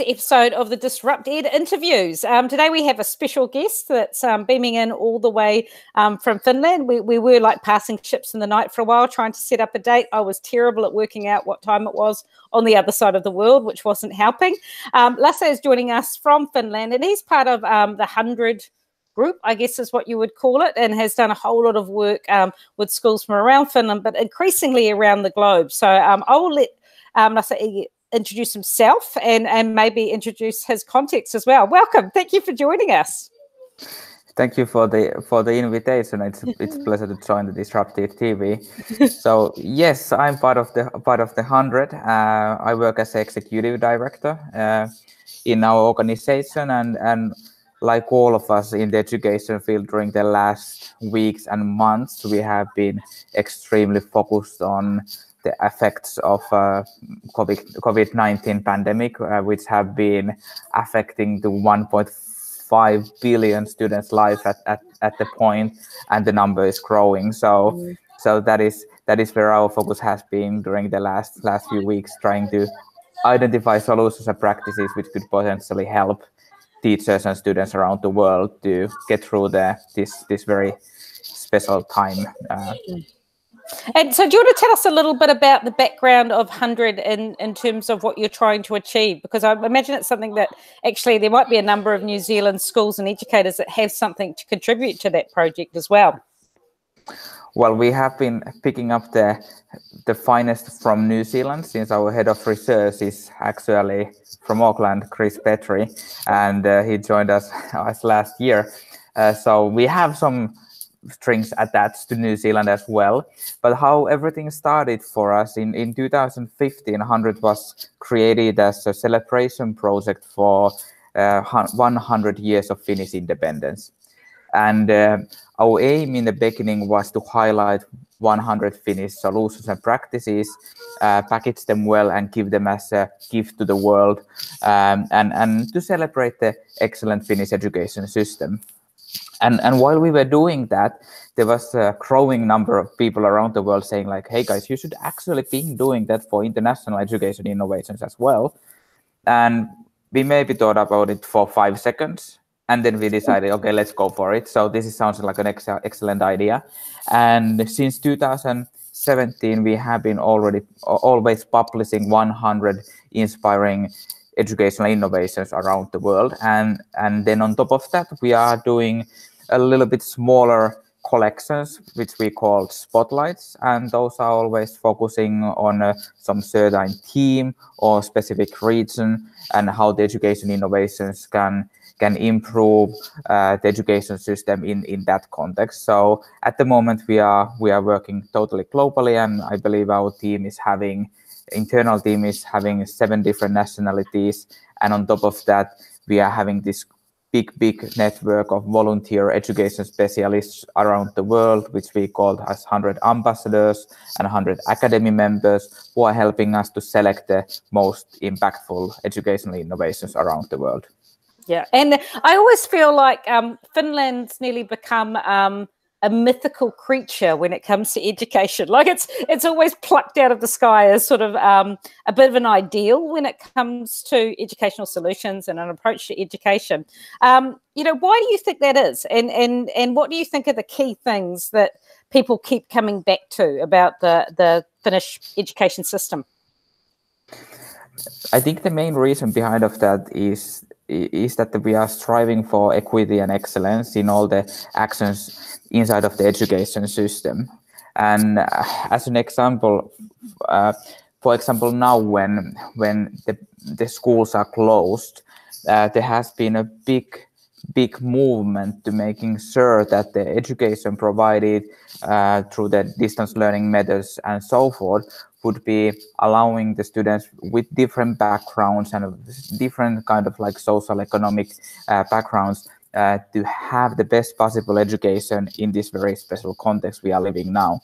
episode of the DisruptED interviews. Um, today we have a special guest that's um, beaming in all the way um, from Finland. We, we were like passing ships in the night for a while trying to set up a date. I was terrible at working out what time it was on the other side of the world, which wasn't helping. Um, Lasse is joining us from Finland and he's part of um, the HundrED group, I guess is what you would call it, and has done a whole lot of work um, with schools from around Finland, but increasingly around the globe. So I will let um, Lasse introduce himself and, and maybe introduce his context as well. Welcome. Thank you for joining us. Thank you for the for the invitation. It's it's a pleasure to join the DisruptED TV. so yes, I'm part of the part of the HundrED. Uh, I work as executive director uh, in our organization, and and like all of us in the education field during the last weeks and months, we have been extremely focused on the effects of uh, COVID COVID nineteen pandemic, uh, which have been affecting the 1.5 billion students' lives at, at, at the point, and the number is growing. So mm. so that is that is where our focus has been during the last last few weeks, trying to identify solutions and practices which could potentially help teachers and students around the world to get through the this this very special time. Uh, mm. And so, do you want to tell us a little bit about the background of HundrED in, in terms of what you're trying to achieve? Because I imagine it's something that actually there might be a number of New Zealand schools and educators that have something to contribute to that project as well. Well, we have been picking up the the finest from New Zealand since our head of research is actually from Auckland, Chris Petrie, and uh, he joined us, us last year. Uh, so we have some strings attached to New Zealand as well. But how everything started for us in, in 2015, HundrED was created as a celebration project for uh, 100 years of Finnish independence. And uh, our aim in the beginning was to highlight 100 Finnish solutions and practices, uh, package them well, and give them as a gift to the world, um, and, and to celebrate the excellent Finnish education system. And, and while we were doing that, there was a growing number of people around the world saying like, hey guys, you should actually be doing that for international education innovations as well. And we maybe thought about it for five seconds and then we decided, okay, let's go for it. So this is, sounds like an ex excellent idea. And since 2017, we have been already always publishing 100 inspiring educational innovations around the world. And, and then on top of that, we are doing a little bit smaller collections, which we call spotlights. And those are always focusing on uh, some certain theme or specific region and how the education innovations can can improve uh, the education system in in that context. So at the moment we are we are working totally globally, and I believe our team is having internal team is having seven different nationalities. And on top of that, we are having this big, big network of volunteer education specialists around the world, which we call as HundrED ambassadors and HundrED academy members who are helping us to select the most impactful educational innovations around the world. Yeah, and I always feel like um, Finland's nearly become um, a mythical creature when it comes to education. Like it's it's always plucked out of the sky as sort of um, a bit of an ideal when it comes to educational solutions and an approach to education. Um, you know, why do you think that is? And and and what do you think are the key things that people keep coming back to about the the Finnish education system? I think the main reason behind of that is is that we are striving for equity and excellence in all the actions inside of the education system. And uh, as an example, uh, for example, now when when the, the schools are closed, uh, there has been a big big movement to making sure that the education provided uh, through the distance learning methods and so forth would be allowing the students with different backgrounds and different kind of like social economic uh, backgrounds uh, to have the best possible education in this very special context we are living now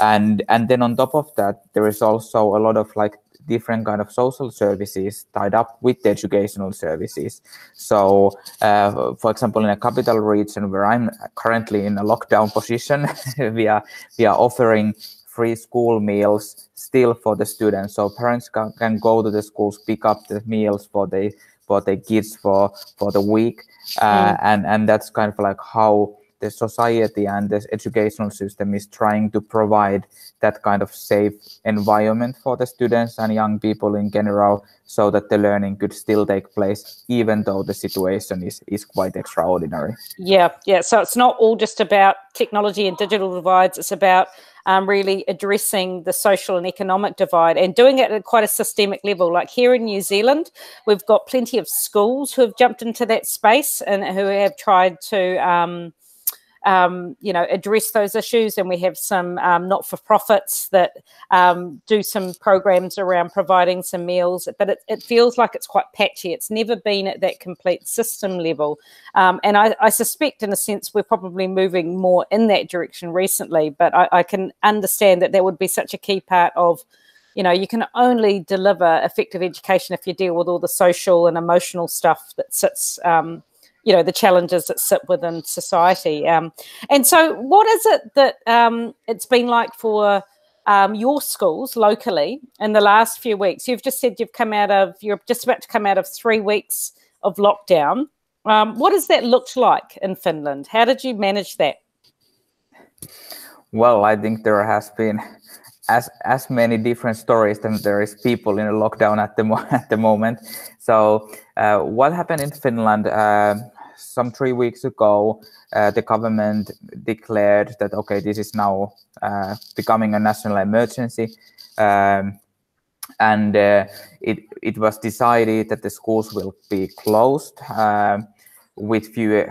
and and then on top of that there is also a lot of like different kind of social services tied up with the educational services. So, uh, for example, in a capital region where I'm currently in a lockdown position, we are we are offering free school meals still for the students. So parents can, can go to the schools, pick up the meals for the for the kids for for the week, uh, mm. and and that's kind of like how the society and the educational system is trying to provide that kind of safe environment for the students and young people in general so that the learning could still take place even though the situation is is quite extraordinary. Yeah yeah. So it's not all just about technology and digital divides. It's about um, really addressing the social and economic divide and doing it at quite a systemic level. Like here in New Zealand, we've got plenty of schools who have jumped into that space and who have tried to um, um, you know, address those issues. And we have some um, not-for-profits that um, do some programs around providing some meals. But it, it, feels like it's quite patchy. It's never been at that complete system level. Um, and I, I, suspect, in a sense, we're probably moving more in that direction recently. But I, I can understand that that would be such a key part of you know you can only deliver effective education if you deal with all the social and emotional stuff that sits um, you know the challenges that sit within society. Um, and so, what is it that um, it's been like for um, your schools locally in the last few weeks? You've just said you've come out of you're just about to come out of three weeks of lockdown. Um, what has that looked like in Finland? How did you manage that? Well, I think there has been as as many different stories than there is people in a lockdown at the mo- at the moment. So, uh, what happened in Finland? Uh, some three weeks ago, uh, the government declared that okay, this is now uh, becoming a national emergency, um, and uh, it it was decided that the schools will be closed um, with few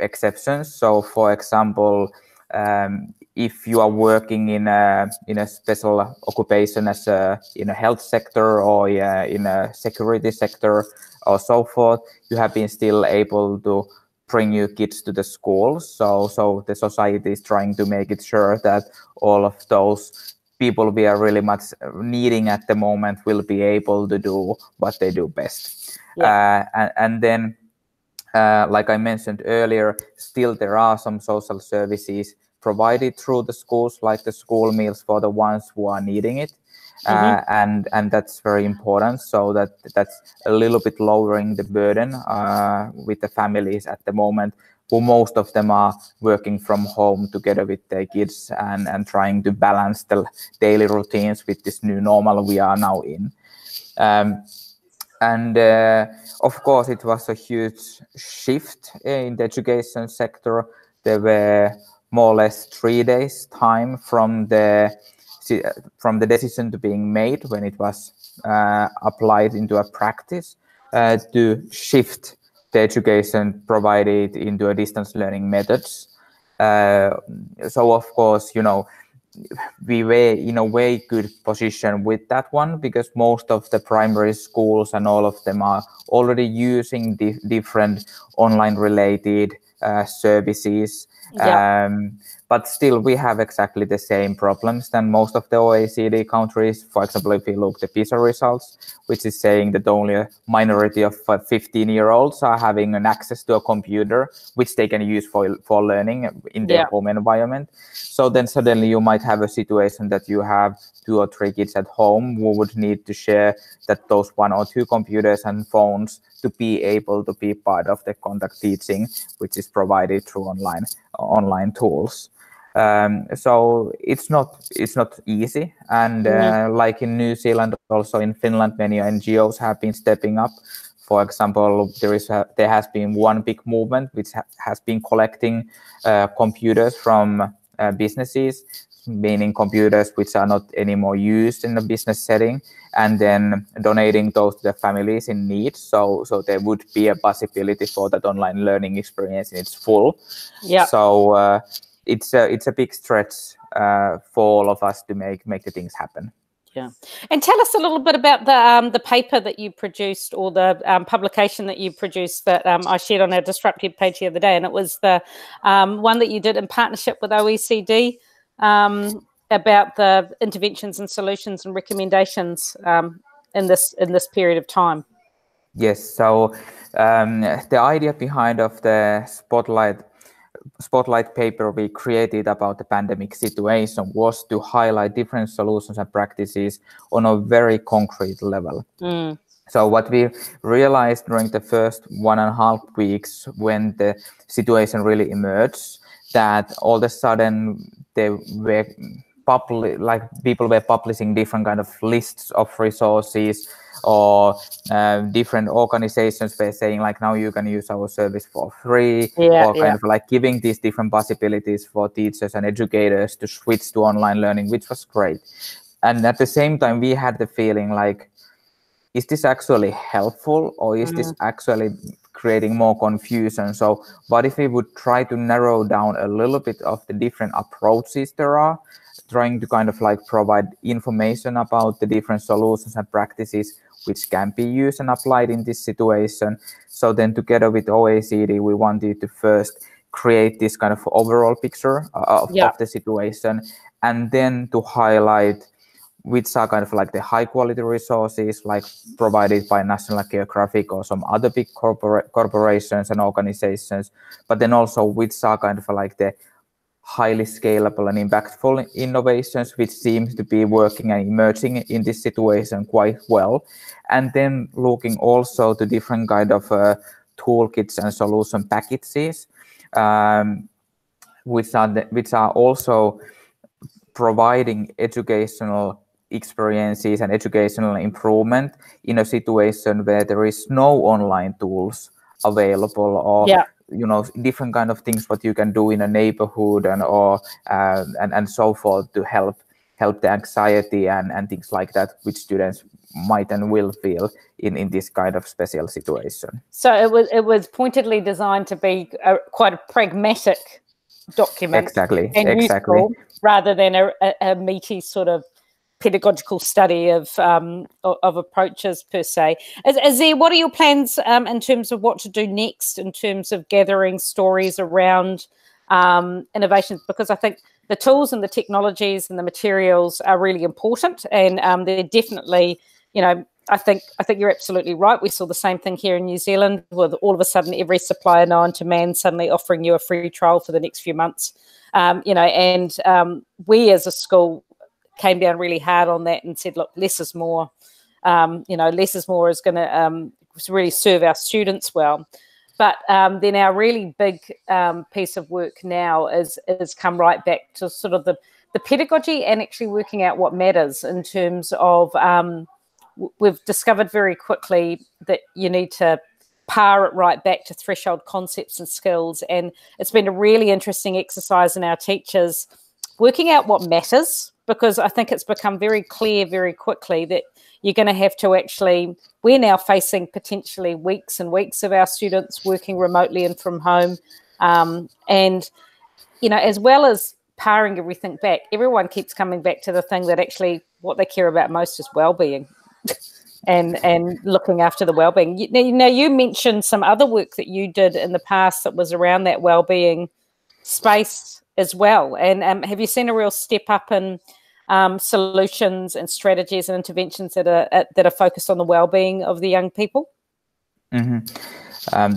exceptions. So, for example. Um, if you are working in a in a special occupation as a in a health sector or in a security sector or so forth, you have been still able to bring your kids to the schools. So so the society is trying to make it sure that all of those people we are really much needing at the moment will be able to do what they do best. Yeah. Uh, and, and then uh, like I mentioned earlier, still there are some social services provided through the schools, like the school meals for the ones who are needing it. Mm-hmm. Uh, and and that's very important so that that's a little bit lowering the burden uh, with the families at the moment who most of them are working from home together with their kids and and trying to balance the daily routines with this new normal we are now in um, and uh, of course it was a huge shift in the education sector there were more or less three days time from the from the decision to being made when it was uh, applied into a practice uh, to shift the education provided into a distance learning methods. Uh, so of course, you know, we were in a way good position with that one because most of the primary schools and all of them are already using di different online related uh, services yeah. Um, but still, we have exactly the same problems than most of the OECD countries. For example, if you look the PISA results, which is saying that only a minority of 15-year-olds are having an access to a computer, which they can use for for learning in their yeah. home environment. So then suddenly you might have a situation that you have two or three kids at home who would need to share that those one or two computers and phones to be able to be part of the contact teaching, which is provided through online online tools. Um, so it's not it's not easy, and uh, like in New Zealand, also in Finland, many NGOs have been stepping up. For example, there is a, there has been one big movement which ha- has been collecting uh, computers from uh, businesses meaning computers which are not anymore used in a business setting, and then donating those to the families in need. So, so there would be a possibility for that online learning experience in its full. Yeah. So uh, it's a it's a big stretch uh, for all of us to make make the things happen. Yeah, and tell us a little bit about the um, the paper that you produced or the um, publication that you produced that um, I shared on our DisruptED page the other day, and it was the um, one that you did in partnership with OECD um, about the interventions and solutions and recommendations um, in this in this period of time. Yes. So um, the idea behind of the spotlight spotlight paper we created about the pandemic situation was to highlight different solutions and practices on a very concrete level. Mm. So what we realized during the first one and a half weeks when the situation really emerged, that all of a sudden they were public, like people were publishing different kind of lists of resources or uh, different organizations were saying like now you can use our service for free yeah, or kind yeah. of like giving these different possibilities for teachers and educators to switch to online learning which was great and at the same time we had the feeling like is this actually helpful or is mm. this actually creating more confusion so what if we would try to narrow down a little bit of the different approaches there are trying to kind of like provide information about the different solutions and practices which can be used and applied in this situation. So then together with OECD, we wanted to first create this kind of overall picture uh, of, yeah. of the situation and then to highlight which are kind of like the high quality resources like provided by National Geographic or some other big corpora- corporations and organizations, but then also which are kind of like the highly scalable and impactful innovations, which seems to be working and emerging in this situation quite well. And then looking also to different kind of uh, toolkits and solution packages, um, which are the, which are also providing educational experiences and educational improvement in a situation where there is no online tools available or yeah. you know different kind of things what you can do in a neighborhood and or uh, and and so forth to help help the anxiety and and things like that which students might and will feel in in this kind of special situation. So it was it was pointedly designed to be a, quite a pragmatic document. Exactly exactly useful, rather than a, a, a meaty sort of pedagogical study of um, of, approaches per se. Is, is, there what are your plans um, in terms of what to do next in terms of gathering stories around um, innovations? Because I think the tools and the technologies and the materials are really important, and um, they're definitely, you know. I think I think you're absolutely right. We saw the same thing here in New Zealand, with all of a sudden every supplier known to man suddenly offering you a free trial for the next few months. Um, you know, and um, we as a school came down really hard on that and said, look, less is more. Um, you know, less is more is going to um, really serve our students well. But um, then our really big um, piece of work now is is come right back to sort of the the pedagogy and actually working out what matters in terms of um, we've discovered very quickly that you need to par it right back to threshold concepts and skills. And it's been a really interesting exercise in our teachers working out what matters because I think it's become very clear very quickly that you're going to have to actually, we're now facing potentially weeks and weeks of our students working remotely and from home. Um, and, you know, as well as powering everything back, everyone keeps coming back to the thing that actually what they care about most is well-being. and and looking after the well-being. Now, you you mentioned some other work that you did in the past that was around that well-being space as well. And um, have you seen a real step up in um, solutions and strategies and interventions that are uh, that are focused on the well-being of the young people? Mm-hmm. Um,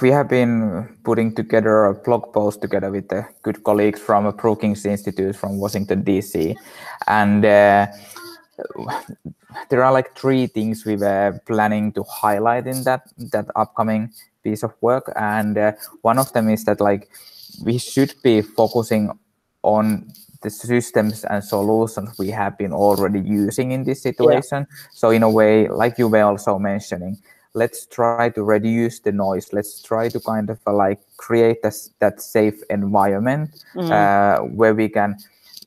we have been putting together a blog post together with good colleagues from Brookings Institute from Washington D.C. and. Uh, there are like three things we were planning to highlight in that that upcoming piece of work and uh, one of them is that like we should be focusing on the systems and solutions we have been already using in this situation. Yeah. So in a way, like you were also mentioning, let's try to reduce the noise. Let's try to kind of like create this, that safe environment mm. uh, where we can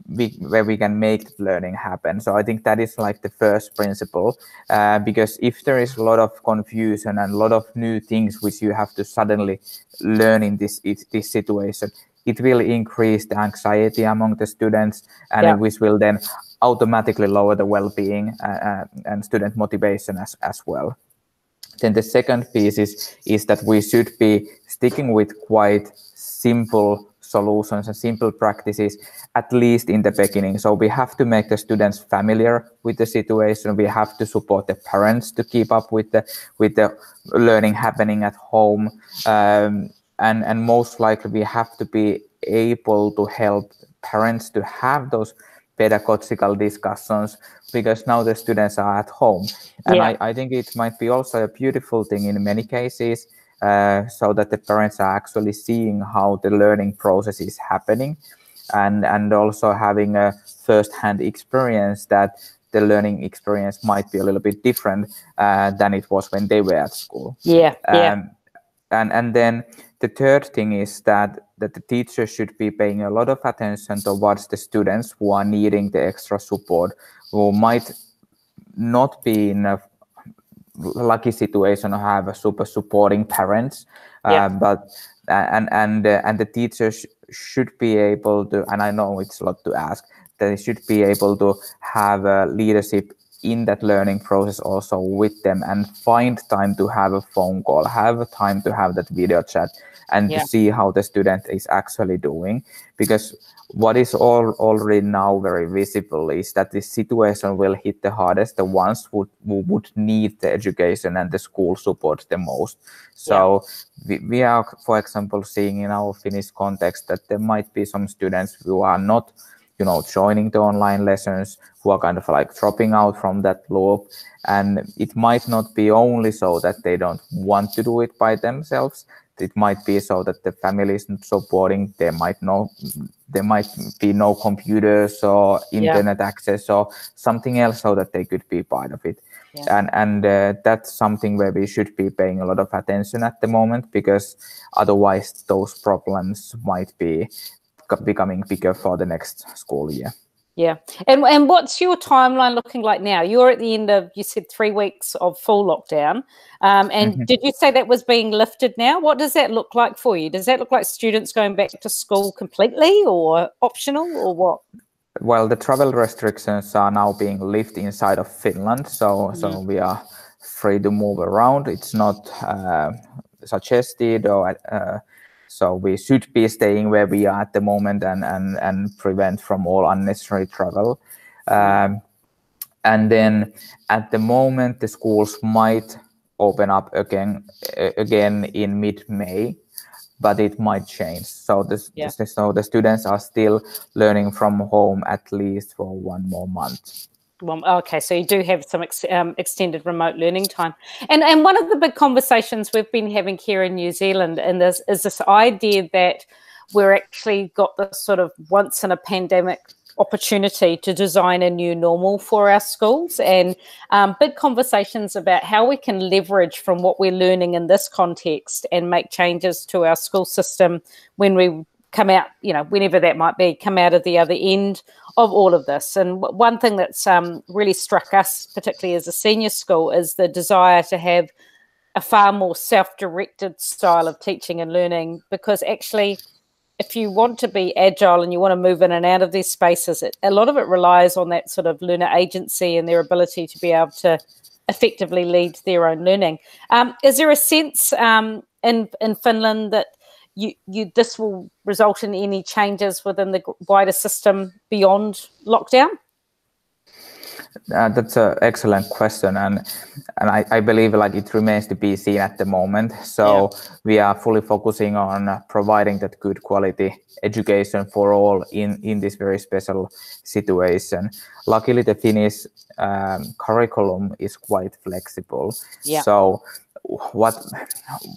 we, where we can make learning happen. So I think that is like the first principle, uh, because if there is a lot of confusion and a lot of new things which you have to suddenly learn in this this situation, it will increase the anxiety among the students, and yeah. which will then automatically lower the well-being uh, uh, and student motivation as as well. Then the second piece is is that we should be sticking with quite simple solutions and simple practices, at least in the beginning. So we have to make the students familiar with the situation. We have to support the parents to keep up with the with the learning happening at home. Um, and and most likely we have to be able to help parents to have those pedagogical discussions because now the students are at home and yeah. I, I think it might be also a beautiful thing in many cases uh, so that the parents are actually seeing how the learning process is happening and and also having a first-hand experience that the learning experience might be a little bit different uh, than it was when they were at school. Yeah um, yeah and and then the third thing is that that the teacher should be paying a lot of attention towards the students who are needing the extra support who might not be in a lucky situation to have a super supporting parents yeah. uh, but and and uh, and the teachers should be able to and i know it's a lot to ask they should be able to have a leadership in that learning process also with them and find time to have a phone call have a time to have that video chat and yeah. to see how the student is actually doing because what is all already now very visible is that this situation will hit the hardest the ones who, who would need the education and the school support the most so yeah. we, we are for example seeing in our finnish context that there might be some students who are not you know joining the online lessons who are kind of like dropping out from that loop and it might not be only so that they don't want to do it by themselves it might be so that the family is not supporting there might no there might be no computers or internet yeah. access or something else so that they could be part of it yeah. and and uh, that's something where we should be paying a lot of attention at the moment because otherwise those problems might be becoming bigger for the next school year yeah. And and what's your timeline looking like now? You're at the end of you said three weeks of full lockdown. Um, and mm-hmm. did you say that was being lifted now? What does that look like for you? Does that look like students going back to school completely or optional or what? Well, the travel restrictions are now being lifted inside of Finland, so mm-hmm. so we are free to move around. It's not uh, suggested or uh, so we should be staying where we are at the moment and and and prevent from all unnecessary travel. Um, and then at the moment, the schools might open up again again in mid-May, but it might change. So this, yeah. this, so the students are still learning from home at least for one more month. Well, okay, so you do have some ex, um, extended remote learning time, and and one of the big conversations we've been having here in New Zealand, and this is this idea that we're actually got this sort of once in a pandemic opportunity to design a new normal for our schools, and um, big conversations about how we can leverage from what we're learning in this context and make changes to our school system when we come out, you know, whenever that might be, come out of the other end of all of this. And one thing that's um, really struck us, particularly as a senior school, is the desire to have a far more self-directed style of teaching and learning because actually if you want to be agile and you want to move in and out of these spaces it, a lot of it relies on that sort of learner agency and their ability to be able to effectively lead their own learning um, is there a sense um, in in finland that you, you this will result in any changes within the wider system beyond lockdown? Uh, that's an excellent question, and and I, I believe like it remains to be seen at the moment. So yeah. we are fully focusing on providing that good quality education for all in in this very special situation. Luckily, the Finnish um, curriculum is quite flexible. Yeah. So what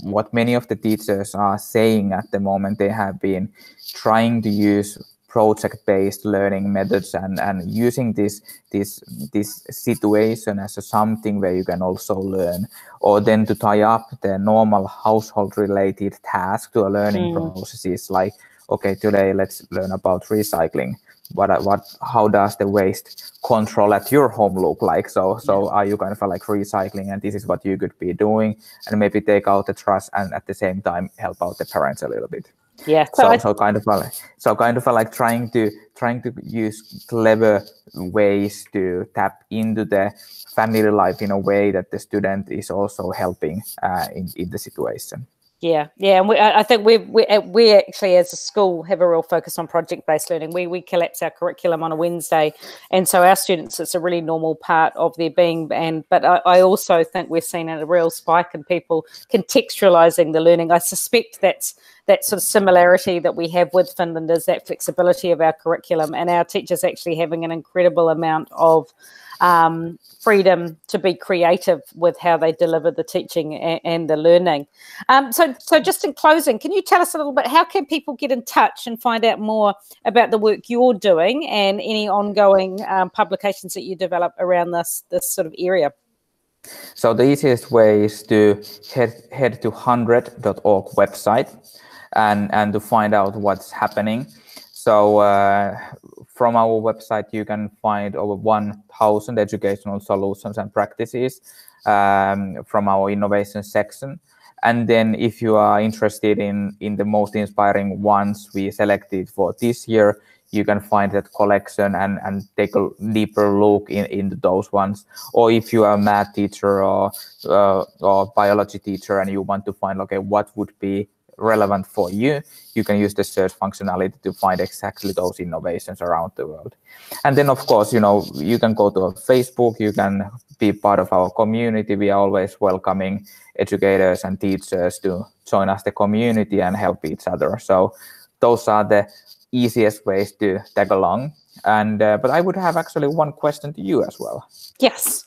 what many of the teachers are saying at the moment they have been trying to use project-based learning methods and and using this this this situation as a something where you can also learn or then to tie up the normal household related task to a learning mm. processes like okay today let's learn about recycling what what how does the waste control at your home look like? So so are you kind of like recycling and this is what you could be doing? And maybe take out the trash and at the same time help out the parents a little bit. Yeah so, so, so kind of like so kind of like trying to trying to use clever ways to tap into the family life in a way that the student is also helping uh, in, in the situation Yeah, yeah, and we, I think we we uh, we actually as a school have a real focus on project based learning. We we collapse our curriculum on a Wednesday, and so our students it's a really normal part of their being. And but I, I also think we're seeing a real spike in people contextualizing the learning. I suspect that's that sort of similarity that we have with Finland is that flexibility of our curriculum and our teachers actually having an incredible amount of um, freedom to be creative with how they deliver the teaching and, and the learning. Um, so, so just in closing, can you tell us a little bit how can people get in touch and find out more about the work you're doing and any ongoing um, publications that you develop around this this sort of area? So the easiest way is to head head to 100.org website and and to find out what's happening. So uh, from our website, you can find over 1,000 educational solutions and practices um, from our innovation section. And then if you are interested in, in the most inspiring ones we selected for this year, you can find that collection and, and take a deeper look in, into those ones. Or if you are a math teacher or, uh, or biology teacher and you want to find, okay, what would be relevant for you, you can use the search functionality to find exactly those innovations around the world. And then, of course, you know, you can go to Facebook, you can be part of our community. We are always welcoming educators and teachers to join us the community and help each other. So those are the easiest ways to tag along. And uh, but I would have actually one question to you as well. Yes.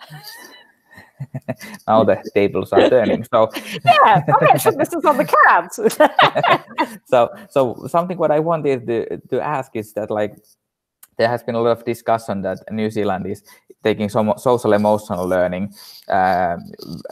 now the tables are turning. So yeah, okay, so this is on the cards. so so something what I wanted to, to ask is that like there has been a lot of discussion that New Zealand is taking some social emotional learning uh,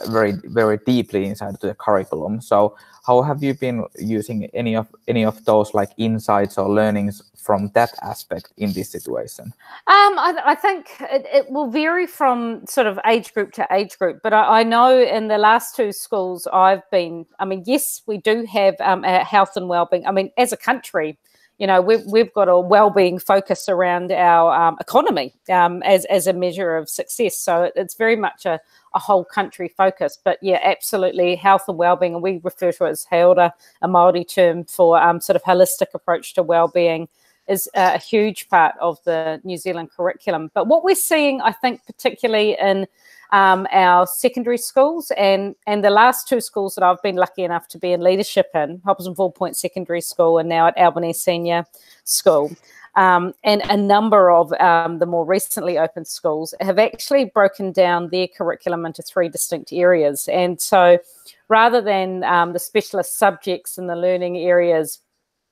very very deeply inside the curriculum. So how have you been using any of any of those like insights or learnings from that aspect in this situation? Um, I, I think it, it, will vary from sort of age group to age group, but I, I, know in the last two schools I've been. I mean, yes, we do have um, health and well-being. I mean, as a country you know we've, we've got a well-being focus around our um, economy um, as, as a measure of success. So it's very much a, a whole country focus. But yeah absolutely health and well-being and we refer to it as hauora a Māori term for um, sort of holistic approach to well-being is a huge part of the New Zealand curriculum. But what we're seeing I think particularly in um, our secondary schools and and the last two schools that I've been lucky enough to be in leadership in, Hobsonville Point Secondary School and now at Albany Senior School. Um, and a number of um, the more recently opened schools have actually broken down their curriculum into three distinct areas. And so rather than um, the specialist subjects and the learning areas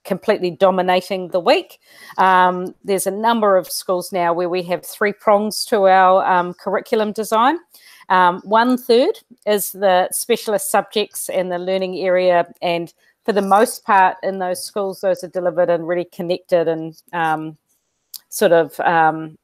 completely dominating the week. Um, there's a number of schools now where we have three prongs to our um, curriculum design. Um, one third is the specialist subjects and the learning area, and for the most part in those schools, those are delivered and really connected and um, sort of um,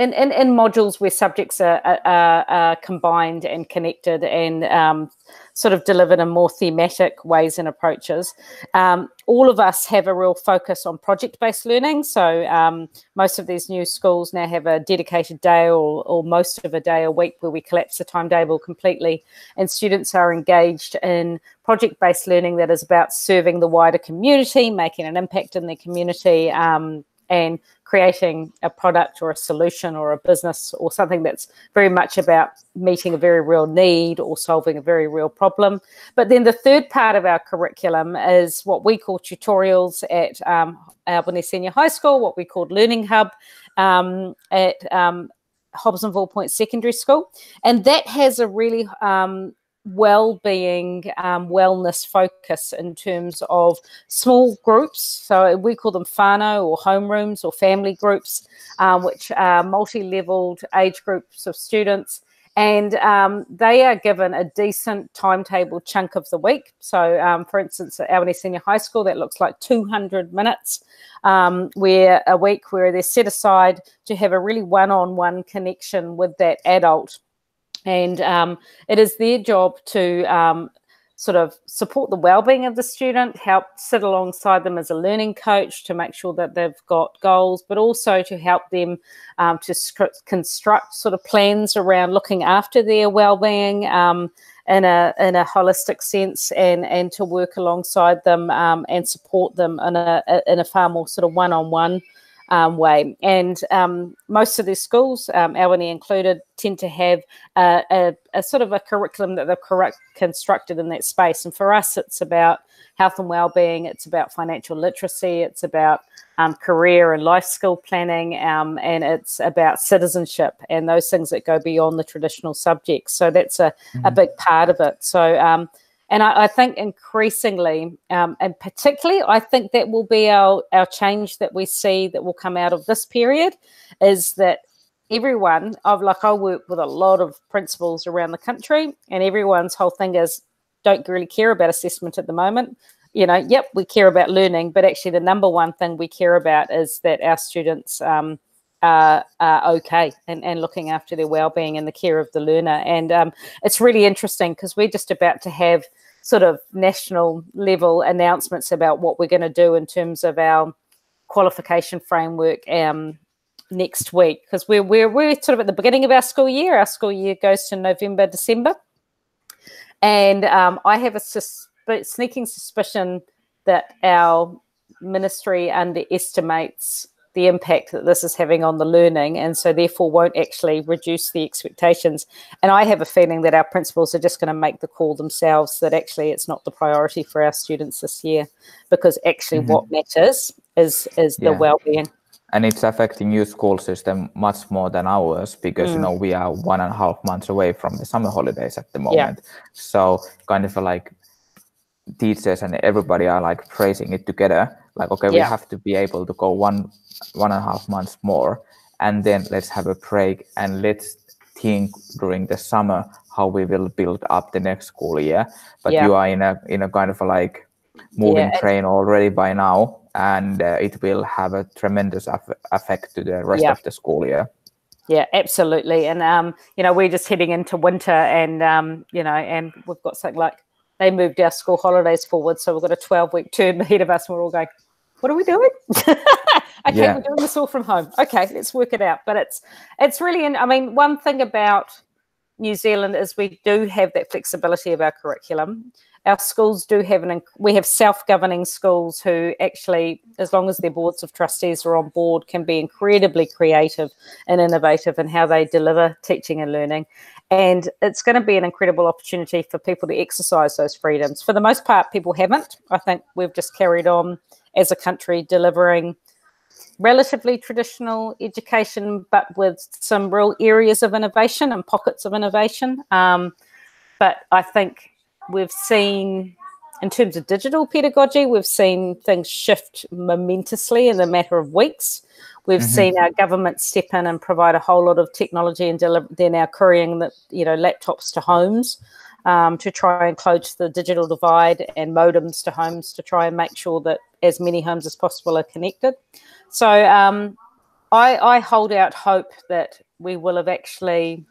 in, in, in modules where subjects are, are, are combined and connected and um, sort of delivered in more thematic ways and approaches. Um, all of us have a real focus on project-based learning. So um, most of these new schools now have a dedicated day or, or most of a day a week where we collapse the timetable completely and students are engaged in project-based learning that is about serving the wider community, making an impact in their community, um, and creating a product or a solution or a business or something that's very much about meeting a very real need or solving a very real problem. But then the third part of our curriculum is what we call tutorials at um, Albany Senior High School, what we call Learning Hub um, at um, Hobsonville Point Secondary School. And that has a really um, well-being um, wellness focus in terms of small groups. So we call them whānau or homerooms or family groups um, which are multi-leveled age groups of students. And um, they are given a decent timetable chunk of the week. So um, for instance at albany senior high school that looks like 200 minutes um, where a week where they're set aside to have a really one-on-one -on -one connection with that adult and um, it is their job to um, sort of support the well-being of the student, help sit alongside them as a learning coach to make sure that they've got goals, but also to help them um, to construct sort of plans around looking after their well-being um, in a in a holistic sense, and and to work alongside them um, and support them in a in a far more sort of one-on-one um, way. And um, most of these schools, um, Albany included, tend to have a, a, a, sort of a curriculum that they've correct, constructed in that space. And for us, it's about health and well-being. It's about financial literacy. It's about um, career and life skill planning, um, and it's about citizenship and those things that go beyond the traditional subjects. So that's a, mm-hmm. a big part of it. So um, and I, I think increasingly, um, and particularly, I think that will be our, our change that we see that will come out of this period is that everyone, I've like, I work with a lot of principals around the country, and everyone's whole thing is don't really care about assessment at the moment. You know, yep, we care about learning, but actually, the number one thing we care about is that our students um, are, are okay and, and looking after their well-being and the care of the learner. And um, it's really interesting because we're just about to have sort of national level announcements about what we're going to do in terms of our qualification framework um, next week because we're, we're, we're sort of at the beginning of our school year. Our school year goes to November, December. And um, I have a sus- sneaking suspicion that our ministry underestimates the impact that this is having on the learning and so therefore won't actually reduce the expectations and i have a feeling that our principals are just going to make the call themselves that actually it's not the priority for our students this year because actually mm-hmm. what matters is is yeah. the well-being and it's affecting your school system much more than ours because mm. you know we are one and a half months away from the summer holidays at the moment yeah. so kind of like teachers and everybody are like praising it together like okay yeah. we have to be able to go one one and a half months more and then let's have a break and let's think during the summer how we will build up the next school year but yeah. you are in a in a kind of a like moving yeah. train already by now and uh, it will have a tremendous af- effect to the rest of the school year yeah absolutely and um you know we're just heading into winter and um you know and we've got something like they moved our school holidays forward so we've got a 12 week term ahead of us and we're all going what are we doing? okay, yeah. we're doing this all from home. Okay, let's work it out. But it's it's really, in, I mean, one thing about New Zealand is we do have that flexibility of our curriculum. Our schools do have an we have self-governing schools who actually, as long as their boards of trustees are on board, can be incredibly creative and innovative in how they deliver teaching and learning. And it's going to be an incredible opportunity for people to exercise those freedoms. For the most part, people haven't. I think we've just carried on as a country delivering relatively traditional education, but with some real areas of innovation and pockets of innovation. Um, but I think we've seen, in terms of digital pedagogy, we've seen things shift momentously in a matter of weeks. We've mm-hmm. seen our government step in and provide a whole lot of technology, and deliver, they're now couriering the you know laptops to homes um, to try and close the digital divide and modems to homes to try and make sure that as many homes as possible are connected. So um, I, I hold out hope that we will have actually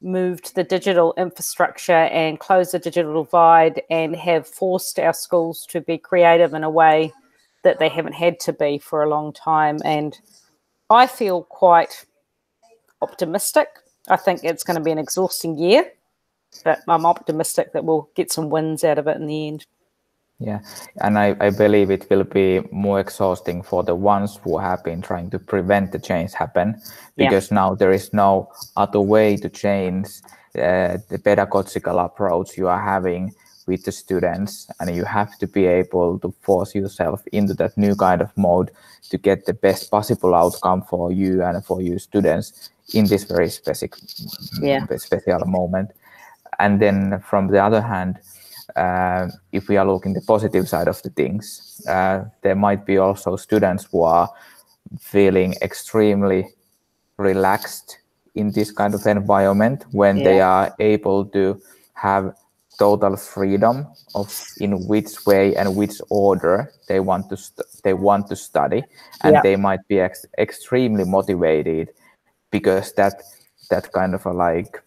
moved the digital infrastructure and closed the digital divide and have forced our schools to be creative in a way that they haven't had to be for a long time. And I feel quite optimistic. I think it's going to be an exhausting year but I'm optimistic that we'll get some wins out of it in the end. Yeah, and I, I believe it will be more exhausting for the ones who have been trying to prevent the change happen because yeah. now there is no other way to change uh, the pedagogical approach you are having with the students and you have to be able to force yourself into that new kind of mode to get the best possible outcome for you and for your students in this very specific yeah. special moment and then from the other hand, uh, if we are looking the positive side of the things, uh, there might be also students who are feeling extremely relaxed in this kind of environment when yeah. they are able to have total freedom of in which way and which order they want to they want to study and yeah. they might be ex extremely motivated because that that kind of a like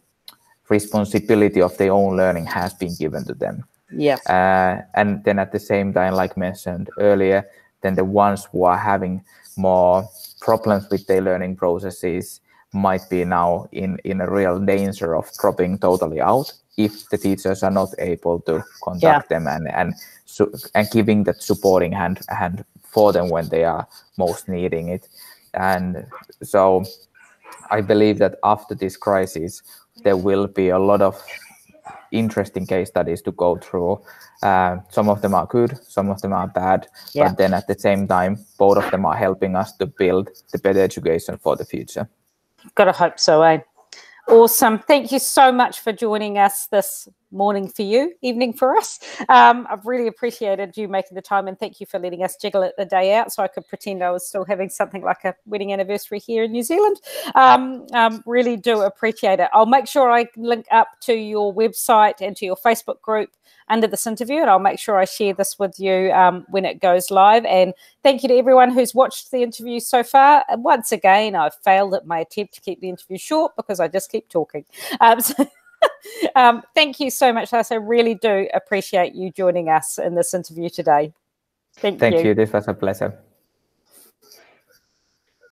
responsibility of their own learning has been given to them. Yeah. Uh, and then at the same time, like mentioned earlier, then the ones who are having more problems with their learning processes might be now in, in a real danger of dropping totally out if the teachers are not able to contact yeah. them and and and giving that supporting hand hand for them when they are most needing it and so i believe that after this crisis there will be a lot of interesting case studies to go through uh, some of them are good some of them are bad yeah. but then at the same time both of them are helping us to build the better education for the future gotta hope so eh Awesome. Thank you so much for joining us this morning for you, evening for us. Um, I've really appreciated you making the time and thank you for letting us jiggle it the day out so I could pretend I was still having something like a wedding anniversary here in New Zealand. Um, um, really do appreciate it. I'll make sure I link up to your website and to your Facebook group under this interview, and I'll make sure I share this with you um, when it goes live. And thank you to everyone who's watched the interview so far. And once again, I've failed at my attempt to keep the interview short because I just keep talking. Um, so um, thank you so much, Lasse. I really do appreciate you joining us in this interview today. Thank, you. thank you. you. This was a pleasure.